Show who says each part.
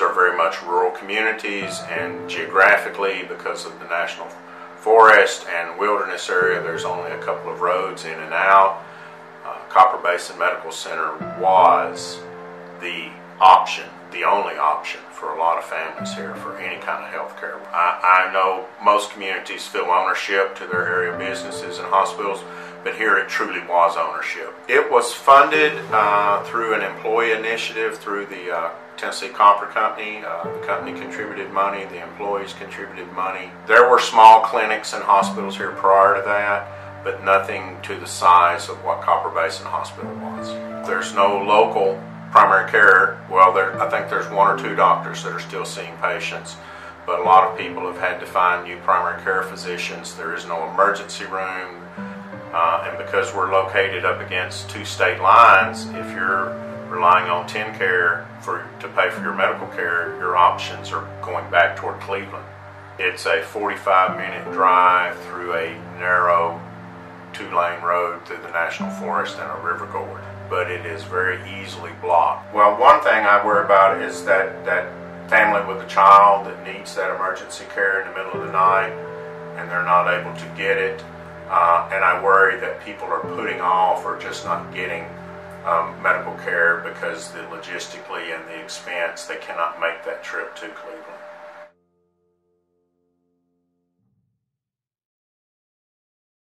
Speaker 1: are very much rural communities, and geographically, because of the national forest and wilderness area, there's only a couple of roads in and out. Uh, Copper Basin Medical Center was the option, the only option for a lot of families here for any kind of health care. I, I know most communities feel ownership to their area businesses and hospitals, but here it truly was ownership. It was funded uh, through an employee initiative through the uh, Tennessee Copper Company. Uh, the company contributed money, the employees contributed money. There were small clinics and hospitals here prior to that, but nothing to the size of what Copper Basin Hospital was. There's no local primary care. Well, there, I think there's one or two doctors that are still seeing patients, but a lot of people have had to find new primary care physicians. There is no emergency room. Uh, and because we're located up against two state lines, if you're relying on TennCare for to pay for your medical care, your options are going back toward Cleveland. It's a 45 minute drive through a narrow lane road through the national forest and a river gorge, but it is very easily blocked. Well, one thing I worry about is that, that family with a child that needs that emergency care in the middle of the night and they're not able to get it. Uh, and I worry that people are putting off or just not getting um, medical care because the logistically and the expense, they cannot make that trip to Cleveland.